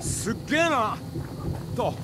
すっげえな。と。